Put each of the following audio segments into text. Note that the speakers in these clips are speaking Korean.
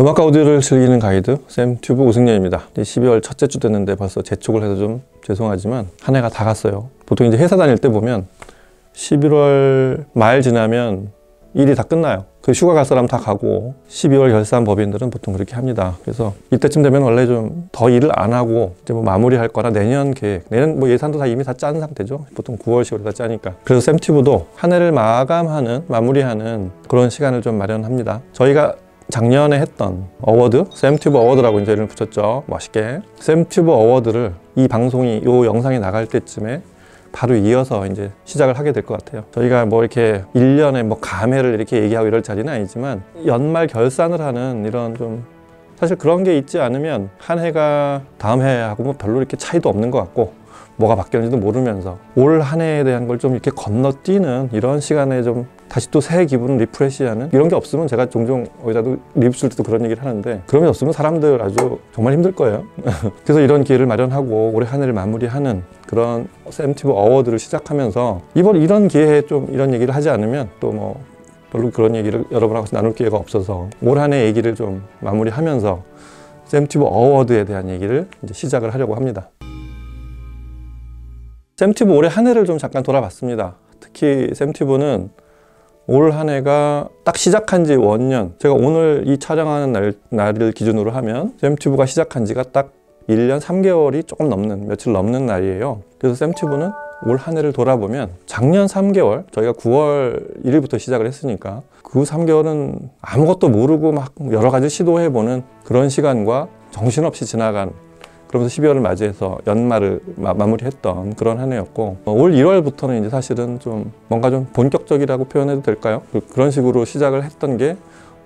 음악과 오디오를 즐기는 가이드 샘튜브 우승년입니다. 이제 12월 첫째 주 됐는데 벌써 재촉을 해서 좀 죄송하지만 한 해가 다 갔어요. 보통 이제 회사 다닐 때 보면 11월 말 지나면 일이 다 끝나요. 그 휴가 갈 사람 다 가고 12월 결산 법인들은 보통 그렇게 합니다. 그래서 이때쯤 되면 원래 좀 더 일을 안 하고 이제 뭐 마무리할 거나 내년 계획, 내년 뭐 예산도 다 이미 다 짠 상태죠. 보통 9월, 10월에 다 짜니까. 그래서 샘튜브도 한 해를 마감하는, 마무리하는 그런 시간을 좀 마련합니다. 저희가 작년에 했던 award, 샘튜브 award라고 이제 이름을 붙였죠. 멋있게. 샘튜브 award를 이 방송이, 이 영상이 나갈 때쯤에 바로 이어서 이제 시작을 하게 될 것 같아요. 저희가 뭐 이렇게 1년에 뭐 감회를 이렇게 얘기하고 이럴 자리는 아니지만 연말 결산을 하는 이런 좀 사실 그런 게 있지 않으면 한 해가 다음 해하고 뭐 별로 이렇게 차이도 없는 것 같고 뭐가 바뀌었는지도 모르면서 올 한 해에 대한 걸 좀 이렇게 건너뛰는 이런 시간에 좀 다시 또 새 기분 refresh하는 이런 게 없으면 제가 종종 어디다도 리뷰 쓸 때도 그런 얘기를 하는데 그런 게 없으면 사람들 아주 정말 힘들 거예요. 그래서 이런 기회를 마련하고 올해 한 해를 마무리하는 그런 샘튜브 award를 시작하면서 이번 이런 기회에 좀 이런 얘기를 하지 않으면 또뭐 별로 그런 얘기를 여러분하고 나눌 기회가 없어서 올 한 해 얘기를 좀 마무리하면서 샘튜브 award에 대한 얘기를 이제 시작을 하려고 합니다. 샘튜브 올해 한 해를 좀 잠깐 돌아봤습니다. 특히 샘튜브는 올 한 해가 딱 시작한 지 원년. 제가 오늘 이 촬영하는 날, 날을 기준으로 하면 샘튜브가 시작한 지가 딱 1년 3개월이 조금 넘는 며칠 넘는 날이에요. 그래서 샘튜브는 올 한 해를 돌아보면 작년 3개월 저희가 9월 1일부터 시작을 했으니까 그 3개월은 아무것도 모르고 막 여러 가지 시도해보는 그런 시간과 정신없이 지나간 그러면서 12월을 맞이해서 연말을 마, 무리했던 그런 한 해였고 어, 올 1월부터는 이제 사실은 좀 뭔가 좀 본격적이라고 표현해도 될까요? 그, 그런 식으로 시작을 했던 게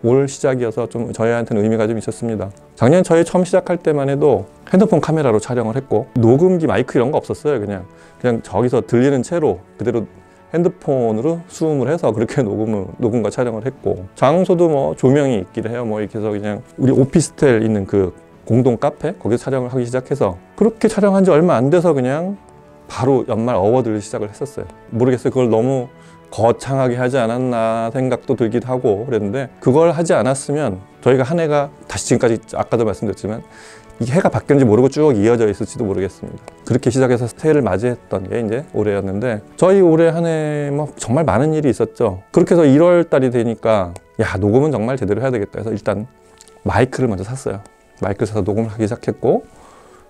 올 시작이어서 좀 저희한테는 의미가 좀 있었습니다. 작년 저희 처음 시작할 때만 해도 핸드폰 카메라로 촬영을 했고 녹음기 마이크 이런 거 없었어요. 그냥 그냥 저기서 들리는 채로 그대로 핸드폰으로 수음을 해서 그렇게 녹음을 녹음과 촬영을 했고 장소도 뭐 조명이 있기도 해요. 뭐 이렇게 해서 그냥 우리 오피스텔 있는 그 공동 카페 거기서 촬영을 하기 시작해서 그렇게 촬영한 지 얼마 안 돼서 그냥 바로 연말 어워드를 시작을 했었어요. 모르겠어요. 그걸 너무 거창하게 하지 않았나 생각도 들기도 하고 그랬는데 그걸 하지 않았으면 저희가 한 해가 다시 지금까지 아까도 말씀드렸지만 이 해가 바뀌었는지 모르고 쭉 이어져 있을지도 모르겠습니다. 그렇게 시작해서 새해를 맞이했던 게 이제 올해였는데 저희 올해 한 해 뭐 정말 많은 일이 있었죠. 그렇게 해서 1월 달이 되니까 야 녹음은 정말 제대로 해야 되겠다 해서 일단 마이크를 먼저 샀어요. 마이크 사서 녹음을 하기 시작했고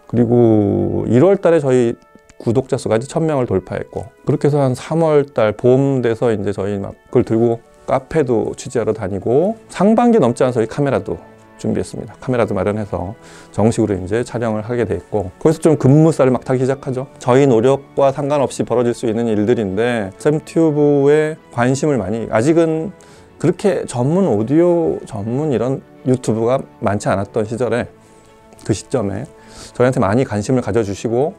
그리고 1월 달에 저희 구독자 수가 이제 1000명을 돌파했고 그렇게 해서 한 3월 달봄 돼서 이제 저희 막 그걸 들고 카페도 취재하러 다니고 상반기 넘지 않아서 이 카메라도 준비했습니다. 카메라도 마련해서 정식으로 이제 촬영을 하게 됐고 거기서 좀 근무살을 막 타기 시작하죠. 저희 노력과 상관없이 벌어질 수 있는 일들인데 샘튜브에 관심을 많이 아직은 그렇게 전문 오디오 전문 이런 유튜브가 많지 않았던 시절에 그 시점에 저희한테 많이 관심을 가져주시고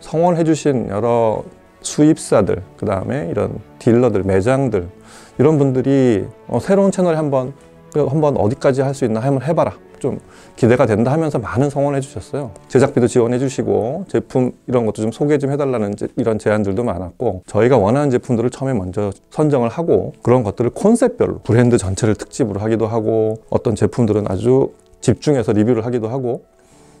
성원해 주신 여러 수입사들 그 다음에 이런 딜러들 매장들 이런 분들이 어, 새로운 채널에 한번 한번 어디까지 할 수 있나 한번 해봐라 좀 기대가 된다 하면서 많은 성원해 주셨어요. 제작비도 지원해 주시고 제품 이런 것도 좀 소개 좀 해달라는 제, 이런 제안들도 많았고 저희가 원하는 제품들을 처음에 먼저 선정을 하고 그런 것들을 콘셉트별로 브랜드 전체를 특집으로 하기도 하고 어떤 제품들은 아주 집중해서 리뷰를 하기도 하고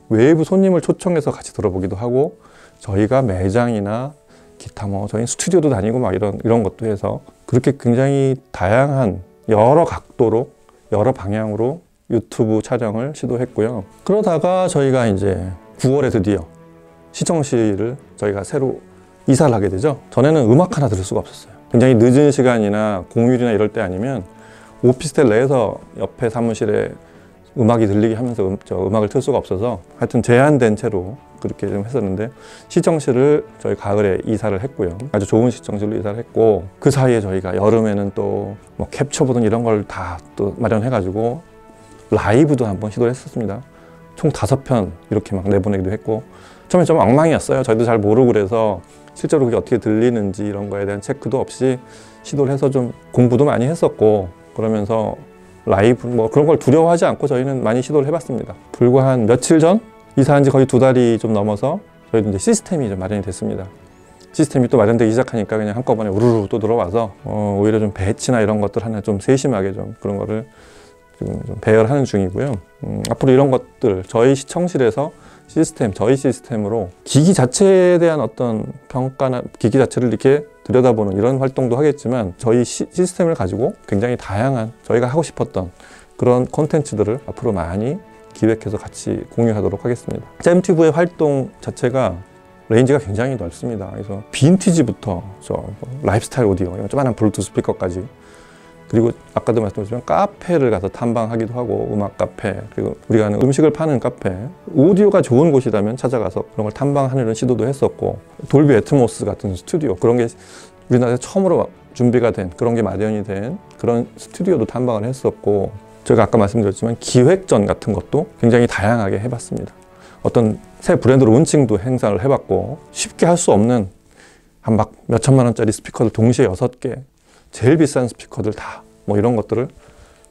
외부 손님을 초청해서 같이 들어보기도 하고 저희가 매장이나 기타 뭐 저희 스튜디오도 다니고 막 이런 이런 것도 해서 그렇게 굉장히 다양한 여러 각도로 여러 방향으로 유튜브 촬영을 시도했고요. 그러다가 저희가 이제 9월에 드디어 시청실을 저희가 새로 이사를 하게 되죠. 전에는 음악 하나 들을 수가 없었어요. 굉장히 늦은 시간이나 공휴일이나 이럴 때 아니면 오피스텔 내에서 옆에 사무실에 음악이 들리게 하면서 음, 저 음악을 틀 수가 없어서 하여튼 제한된 채로 그렇게 좀 했었는데 시청실을 저희 가을에 이사를 했고요. 아주 좋은 시청실로 이사를 했고 그 사이에 저희가 여름에는 또 뭐 캡처보든 이런 걸 다 또 마련해 가지고 라이브도 한번 시도를 했었습니다. 총 다섯 편 이렇게 막 내보내기도 했고 처음에 좀 엉망이었어요. 저희도 잘 모르고 그래서 실제로 그게 어떻게 들리는지 이런 거에 대한 체크도 없이 시도를 해서 좀 공부도 많이 했었고 그러면서 라이브 뭐 그런 걸 두려워하지 않고 저희는 많이 시도를 해봤습니다. 불과 한 며칠 전 이사한 지 거의 두 달이 좀 넘어서 저희도 이제 시스템이 좀 마련이 됐습니다. 시스템이 또 마련되기 시작하니까 그냥 한꺼번에 우르르 또 들어와서 어, 오히려 좀 배치나 이런 것들 하나 좀 세심하게 좀 그런 거를 지금 좀 배열하는 중이고요. 음, 앞으로 이런 것들 저희 시청실에서 시스템, 저희 시스템으로 기기 자체에 대한 어떤 평가나 기기 자체를 이렇게 들여다보는 이런 활동도 하겠지만 저희 시, 시스템을 가지고 굉장히 다양한 저희가 하고 싶었던 그런 콘텐츠들을 앞으로 많이 기획해서 같이 공유하도록 하겠습니다. 샘튜브의 활동 자체가 range가 굉장히 넓습니다. 그래서 빈티지부터 저 라이프스타일 오디오, 이런 조그만한 블루투스 스피커까지 그리고 아까도 말씀드렸지만 카페를 가서 탐방하기도 하고 음악 카페 그리고 우리가 하는 음식을 파는 카페 오디오가 좋은 곳이라면 찾아가서 그런 걸 탐방하는 시도도 했었고 돌비 애트모스 같은 스튜디오 그런 게 우리나라에서 처음으로 준비가 된 그런 게 마련이 된 그런 스튜디오도 탐방을 했었고 제가 아까 말씀드렸지만 기획전 같은 것도 굉장히 다양하게 해봤습니다. 어떤 새 브랜드 론칭도 행사를 해봤고 쉽게 할 수 없는 한 막 몇천만 원짜리 스피커를 동시에 여섯 개 제일 비싼 스피커들 다 뭐 이런 것들을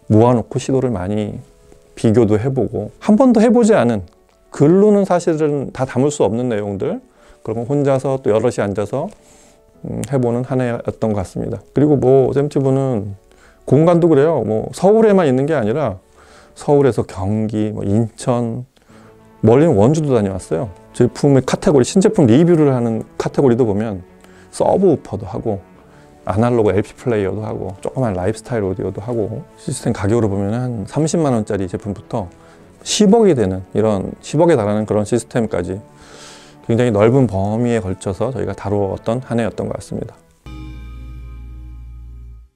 모아놓고 시도를 많이 비교도 해보고 한 번도 해보지 않은 글로는 사실은 다 담을 수 없는 내용들 거 혼자서 또 여럿이 앉아서 음, 해보는 한 해였던 것 같습니다. 그리고 뭐 샘튜브는 공간도 그래요. 뭐 서울에만 있는 게 아니라 서울에서 경기, 뭐 인천, 멀리는 원주도 다녀왔어요. 제품의 카테고리, 신제품 리뷰를 하는 카테고리도 보면 서브우퍼도 하고 아날로그 LP 플레이어도 하고 조그만 라이프스타일 오디오도 하고 시스템 가격으로 보면 한 30만 원짜리 제품부터 10억이 되는 이런 10억에 달하는 그런 시스템까지 굉장히 넓은 범위에 걸쳐서 저희가 다루었던 한 해였던 것 같습니다.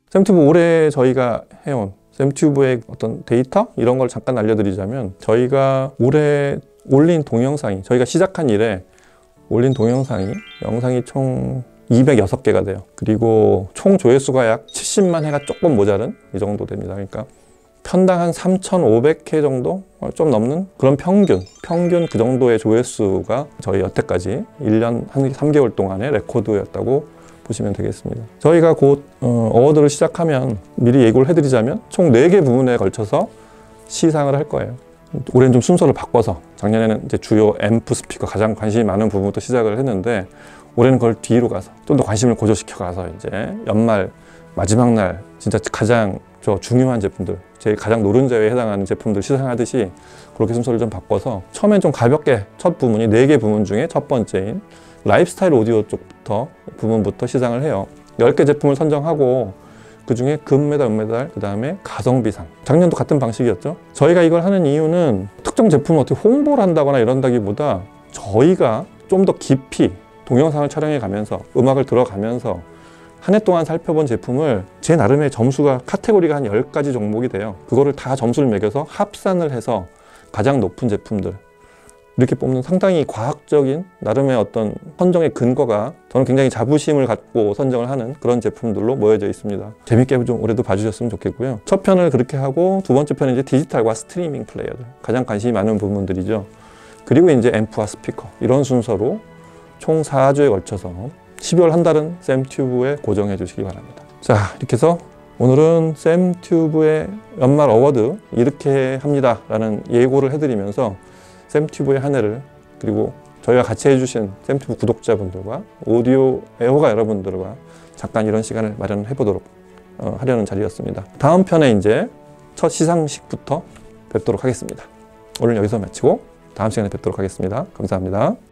샘튜브 올해 저희가 해온 샘튜브의 어떤 데이터 이런 걸 잠깐 알려드리자면 저희가 올해 올린 동영상이 저희가 시작한 이래 올린 동영상이 영상이 총 206개가 돼요. 그리고 총 조회수가 약 70만 회가 조금 모자른 이 정도 됩니다. 그러니까 편당 한 3,500회 정도 어, 좀 넘는 그런 평균 평균 그 정도의 조회수가 저희 여태까지 1년 한 3개월 동안의 레코드였다고 보시면 되겠습니다. 저희가 곧 어, 어워드를 시작하면 미리 예고를 해드리자면 총 4개 부분에 걸쳐서 시상을 할 거예요. 올해는 좀 순서를 바꿔서 작년에는 이제 주요 앰프 스피커 가장 관심이 많은 부분부터 시작을 했는데 올해는 그걸 뒤로 가서 좀 더 관심을 고조시켜 가서 이제 연말 마지막 날 진짜 가장 저 중요한 제품들 제 가장 노른자에 해당하는 제품들 시상하듯이 그렇게 순서를 좀 바꿔서 처음엔 좀 가볍게 첫 부문이 네 개 부문 중에 첫 번째인 라이프스타일 오디오 쪽부터 부분부터 시상을 해요. 10개 제품을 선정하고 그 중에 금메달, 은메달, 그 다음에 가성비상. 작년도 같은 방식이었죠. 저희가 이걸 하는 이유는 특정 제품을 어떻게 홍보를 한다거나 이런다기보다 저희가 좀 더 깊이 동영상을 촬영해 가면서 음악을 들어가면서 한 해 동안 살펴본 제품을 제 나름의 점수가 카테고리가 한 10가지 종목이 돼요. 그거를 다 점수를 매겨서 합산을 해서 가장 높은 제품들 이렇게 뽑는 상당히 과학적인 나름의 어떤 선정의 근거가 저는 굉장히 자부심을 갖고 선정을 하는 그런 제품들로 모여져 있습니다. 재밌게 좀 올해도 봐주셨으면 좋겠고요. 첫 편을 그렇게 하고 두 번째 편은 이제 디지털과 스트리밍 플레이어들 가장 관심이 많은 부분들이죠. 그리고 이제 앰프와 스피커 이런 순서로 총 4주에 걸쳐서 12월 한 달은 샘튜브에 고정해 주시기 바랍니다. 자 이렇게 해서 오늘은 샘튜브의 연말 award 이렇게 합니다 라는 예고를 해드리면서 샘튜브의 한 해를 그리고 저희와 같이 해주신 샘튜브 구독자분들과 오디오 애호가 여러분들과 잠깐 이런 시간을 마련해 보도록 어, 하려는 자리였습니다. 다음 편에 이제 첫 시상식부터 뵙도록 하겠습니다. 오늘 여기서 마치고 다음 시간에 뵙도록 하겠습니다. 감사합니다.